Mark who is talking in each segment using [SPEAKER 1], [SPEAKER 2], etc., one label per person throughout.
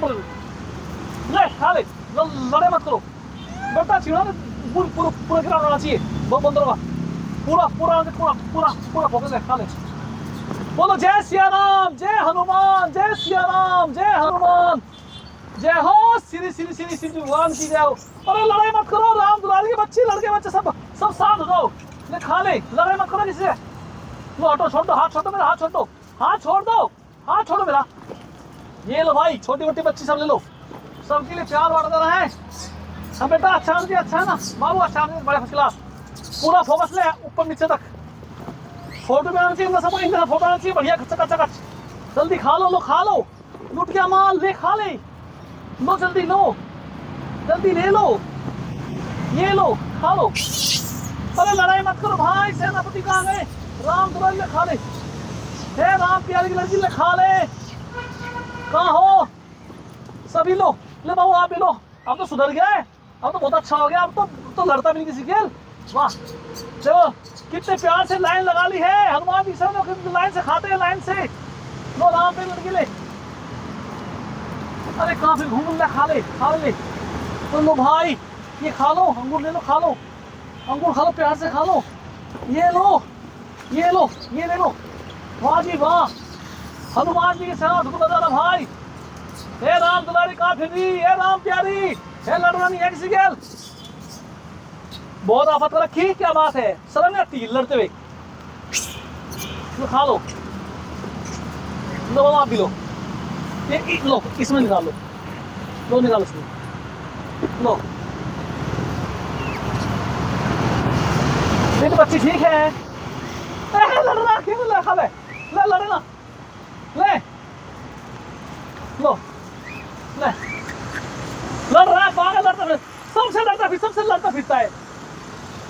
[SPEAKER 1] ले राम ले खा ले ल- लड़े मत करो। बेटा छीना ने पूरा पूरा पूरा ग्राउंड होना चाहिए बहुत बंद रहा पूरा पूरा पूरा पूरा पूरा फोकस है खा ले बोलो, जय सिया राम जय हनुमान, जय सिया राम जय हनुमान। जय हो श्री श्री श्री श्री भगवान की जय हो। अरे, लड़ाई मत करो, राम दुलारी के बच्चे, लड़के बच्चे सब सब शांत हो जाओ। ले खा ले लड़ाई मत करो किसी से। लो, हटो, छोड़ दो, हाथ छोड़ दो मेरा, हाथ छोड़ दो। हाथ छोड़ दो, हाथ छोड़ो मेरा। ये लो भाई छोटी मोटी बच्ची सब ले लो। सबके लिए प्यार बांट देना है हाँ बेटा अच्छा है अच्छा है ना? बाबू अच्छा है बड़े फ़र्स्ट पूरा फोकस ले, ऊपर नीचे तक। फ़ोटो भी आना चाहिए सब इनका फ़ोटो आना चाहिए, बढ़िया कच्चा कच्चा कच जल्दी खा लो लो, खा लो। लुट गया माल, ले, खा ले। लो, जल्दी लो। जल्दी ले लो। ये लो, खा लो। अरे लड़ाई मत करो भाई, सेनापति कहाँ गए? राम दुलारी ले खा ले। हे राम, प्यारी की लड़की ले खा ले। कहाँ हो? सभी लो ले बाबू, आप लो। अब तो सुधर गया है अब तो बहुत अच्छा हो गया। अब तो तो लड़ता भी नहीं किसी खेल वाह। चलो, कितने प्यार से लाइन लगा ली है। हनुमान जी सब लाइन से खाते हैं, लाइन से। लो राम पे लड़की ले। अरे, कहाँ फिर घूम ले, खा ले खा ले। तो लो भाई, ये खा लो, अंगूर ले लो, खा लो। अंगूर खा लो, प्यार से खा लो। ये लो ये लो, ये ले लो। वाह जी, वाह। हनुमान जी के साथ को बता भाई। हे राम दुलारी का फिर हे राम प्यारी, हे लड़वानी है किसी गेल बहुत आफत रखी, क्या बात है? शर्म आती लड़ते हुए। लो खा लो। लो आप भी लो। ये लो, इसमें निकाल लो। लो, निकालो इसमें। लो। तो बच्ची ठीक है। लड़ रहा क्यों ले खा ले, लड़े ना। लड़ रहा है पागल लड़ता सबसे लड़ता फिर, सबसे लड़ता फिरता है।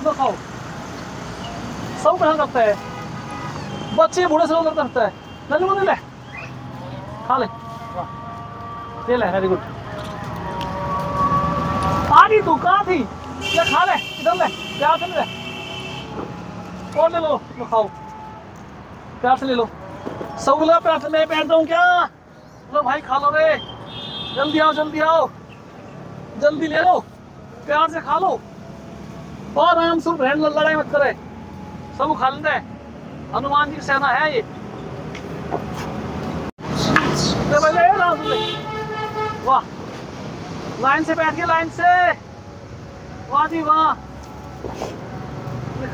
[SPEAKER 1] लो, खाओ। सब करता है? बच्चे, बूढ़े से लोग लड़ता है। नज़र मुझे ले। खा ले। ये ले वेरी गुड आ गई तू कहाँ थी। ये खा ले, इधर ले, प्यार से ले। और ले लो लो, खाओ। प्यार से ले लो। सब लोग प्यार से मैं बैठ दूँ क्या? लो भाई, खा लो रे। जल्दी आओ जल्दी आओ। जल्दी ले लो। प्यार से खा लो। और आराम से बहन लड़ाई मत करे। सब खा लेते हनुमान जी की सेना है ये। ले ले ले वाह। लाइन से बैठ के लाइन से। वाह जी, वाह।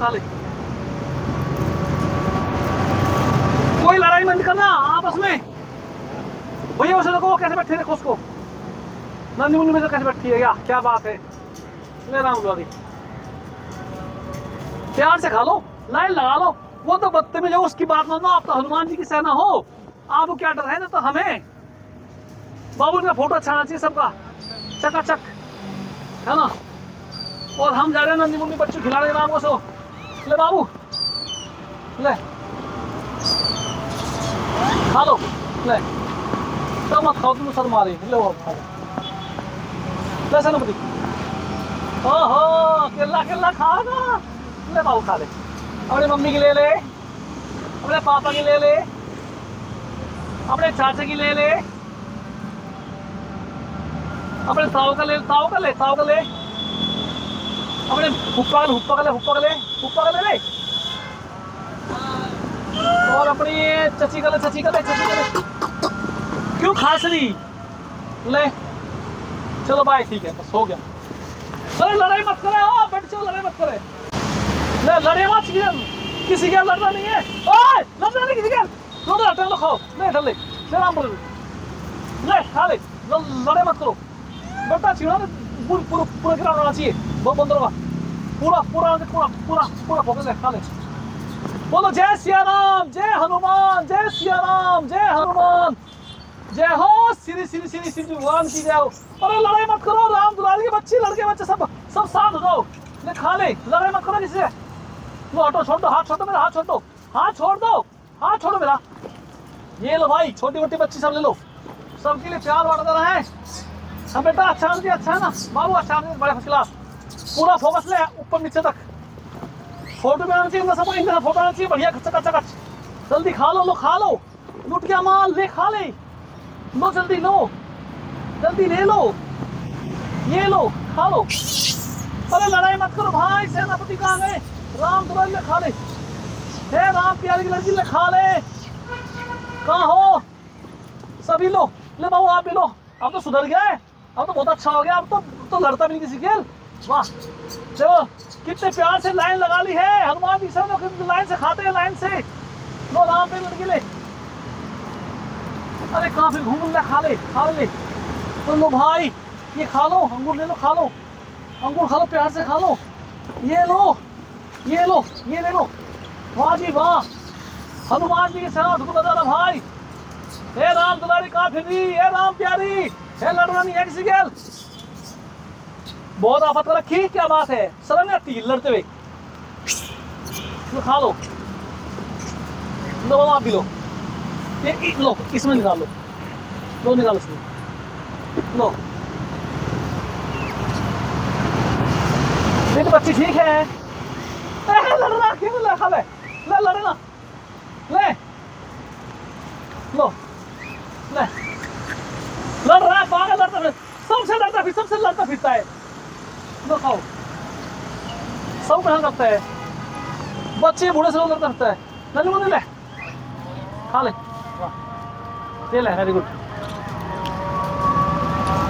[SPEAKER 1] खा ले। कोई लड़ाई मत करना आपस में। भैया, उसे देखो कैसे बैठे देखो उसको। नंदी मुंडी में तो कैसे बैठी है क्या क्या बात है। ले रहा हूँ प्यार से खा लो, लाइन लगा लो। वो तो बदतमीज है, उसकी बात मानो, आप तो हनुमान जी की सेना हो। आपको क्या डर है ना तो हमें। बाबू का फ़ोटो अच्छा चाहिए सबका। चकाचक, है ना? और हम जा रहे हैं नंदी मुंडी बच्चों खिला रहे हैं सो। ले बाबू। ले। अपने मम्मी की ले ले अपने पापा की ले ले अपने चाचा की ले ले अपने ताऊ का ले ताऊ का ले ताऊ का ले अपने फुप्पा का ले फुप्पा का ले फुप्पा का ले फुप्पा का ले ले और अपनी चची का ले चची का ले चची का ले क्यों खास रही ले चलो भाई ठीक है बस हो गया अरे लड़ाई मत करे ओ बैठ जाओ लड़ाई मत करे ले लड़े मत किसी किसी के लड़ना नहीं है ओए लड़ना नहीं किसी के तो हटो लो खाओ ले इधर ले ले राम बोले ले खा ले लड़े मत करो बेटा छीना पूरा पूरा पूरा ग्राउंड चाहिए बहुत बंद रहा पूरा पूरा पूरा पूरा पूरा फोकस है खा ले बोलो, जय सिया राम जय हनुमान, जय सिया राम जय हनुमान। जय हो श्री श्री श्री श्री भगवान की जय हो। अरे, लड़ाई मत करो, राम दुलारी के बच्चे, लड़के बच्चे सब सब शांत हो जाओ। ले खा ले लड़ाई मत करो किसी लो, हटो, छोड़ दो, हाथ छोड़ दो मेरा, हाथ छोड़ दो। हाथ छोड़ दो, हाथ छोड़ो मेरा। ये लो भाई, छोटी मोटी बच्ची सब ले लो। सबके लिए प्यार बांटता रहे। हम बेटा अच्छा अच्छा है ना? बाबू अच्छा है बड़े फ़र्स्ट क्लास पूरा फोकस ले, ऊपर नीचे तक। फ़ोटो भी आना चाहिए सब इनका फ़ोटो आना चाहिए, बढ़िया, कच्चा कच्चा कच जल्दी खा लो लो, खा लो। लुट गया माल, ले, खा ले। लो, जल्दी लो। जल्दी ले लो। ये लो, खा लो। अरे, लड़ाई मत करो भाई, सेनापति कहाँ गए? राम दुलारी ले, खा ले। हे राम, प्यारी की लड़की, ले, खा ले। कहाँ हो? सभी लो। ले, बाबू, आप भी लो। अब तो सुधर गया है अब तो बहुत अच्छा हो गया। अब तो तो लड़ता भी नहीं किसी खेल वाह देखो कितने प्यार से लाइन लगा ली है। हनुमान जी सब लाइन से खाते हैं, लाइन से। लो राम पे लड़की ले अरे कहाँ फिर घूम ले खा ले खा ले। तो लो भाई, ये खा लो, अंगूर ले लो, खा लो। अंगूर खा लो, प्यार से खा लो। ये लो ये लो, ये ले लो। वाह जी वाह। हनुमान जी के साथ को बता भाई। हे राम दुलारी कहाँ फिर हे राम प्यारी, हे लड़वानी है किसी गेल बहुत आफत रखी क्या बात है? नहीं आती लड़ते हुए। खा लो। लो आप भी लो। ये लो, इसमें निकाल। लो लो निकालो इसमें। लो। ये तो बच्ची ठीक है। लड़ रहा, क्यों ले खा ले। लड़े ना। ले। लो। ले। लड़ रहा है पागल लड़ता फिर। सबसे लड़ता फिर, सबसे लड़ता फिरता है। खाओ सब मेहनत करता है बच्चे बूढ़े से लड़ता फिरता है नली मुझे ले खा ले। ये ले वेरी गुड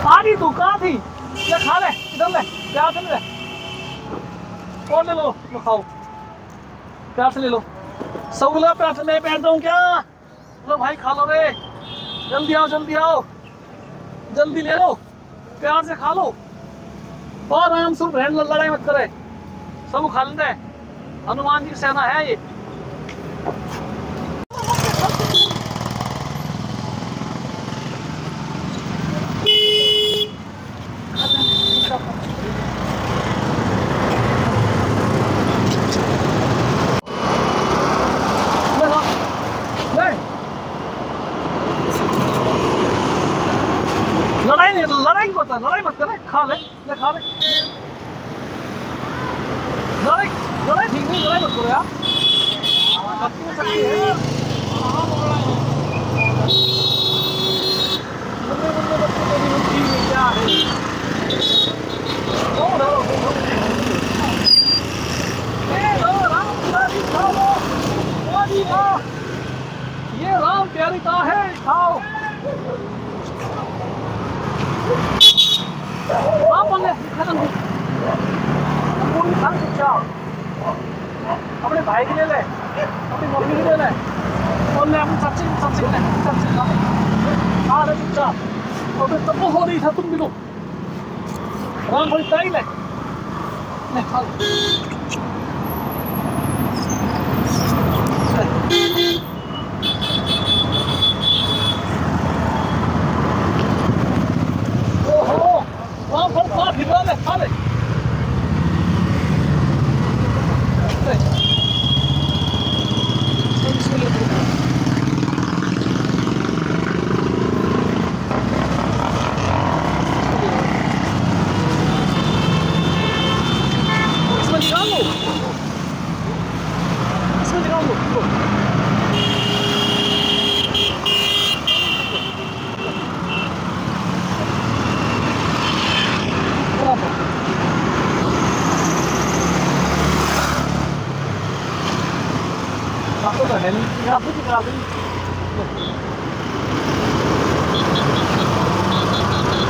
[SPEAKER 1] आ तू कहाँ थी ले खा ले इधर ले प्यार से ले और ले लो लो खाओ प्यार से ले लो सब लोग प्यार से ले बैठ जाऊँ क्या लो भाई खा लो रे जल्दी आओ जल्दी आओ जल्दी ले लो प्यार से खा लो और आराम से लड़ाई मत करे। सब खा लेते हनुमान जी की सेना है ये ले लो, ले। लड़ाई नहीं लड़ाई मत कर, लड़ाई मत करे खा ले ले खा ले लड़ाई लड़ाई ठीक नहीं लड़ाई मत करो यार शक्ति में शक्ति है बंदे बंदे बच्चे मेरी मुट्ठी में क्या है ओ लो लो ये राम प्यारी का है खाओ आप बंदे खत्म हो पूरी खा चुपचाप अपने भाई के लिए ले अपनी मम्मी के लिए ले और ले अपनी चाची चाची के लिए चाची का खा ले चुपचाप और फिर तब हो रही था तुम भी लो राम भाई ताई ले ले खा ले ओहो राम भाई खा फिर ले खा ले इसमें निकाल लो इसमें निकाल लो लो। बराबर। आपको तो है नहीं। आपको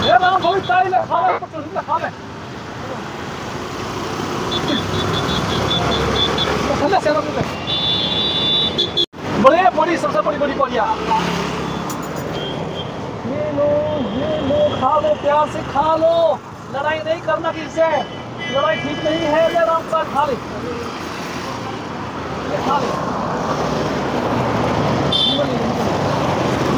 [SPEAKER 1] ये ले खा ले खा ले ठंडा से रखो बड़े बड़ी सबसे बड़ी बड़ी बढ़िया ये लो ये लो खा लो प्यार से खा लो। लड़ाई नहीं करना किसी से। लड़ाई ठीक नहीं है ले राम का खा ले। खा ले मुँह में ले, मुँह में ले, मुँह में ले, मुँह में ले, मुँह में ले ले हमें हाथ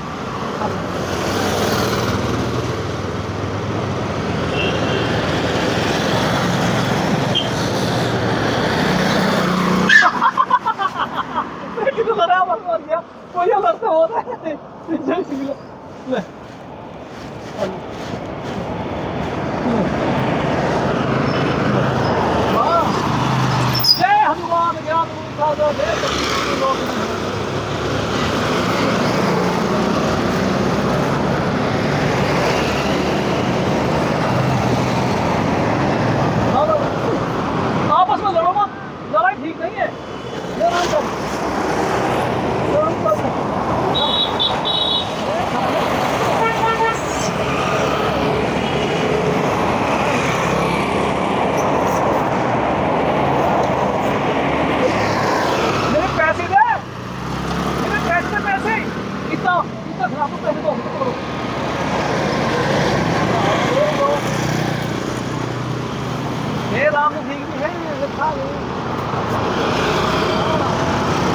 [SPEAKER 1] से हो रहा है ले जय हनुमान ज्ञान सागर जय आपस में लड़ो मत लड़ाई ठीक नहीं है ये राम कर ये राम कर मेरे पैसे दे मेरे पैसे दे पैसे इतना इतना खराब पैसे दो इतना करो हे राम ठीक भी है लिखा है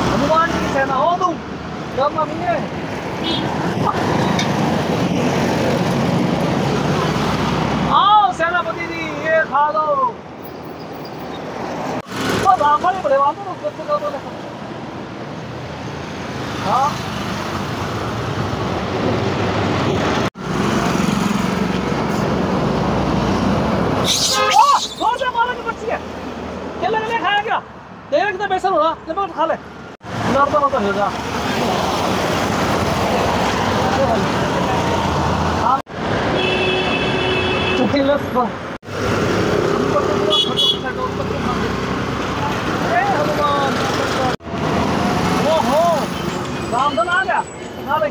[SPEAKER 1] हनुमान जी की सेना हो तुम डरना नहीं है आओ सेनापति जी ये खा लो तो तो तो कौन सा माला की बच्ची है केले केले खाया क्या तेरे कितना बेसन हो रहा ले मैं खा ले नॉर्मल होता है जा हाँ। Okay, let's go. ए, हनुमान, ओहो, रामधन आ गया खा ले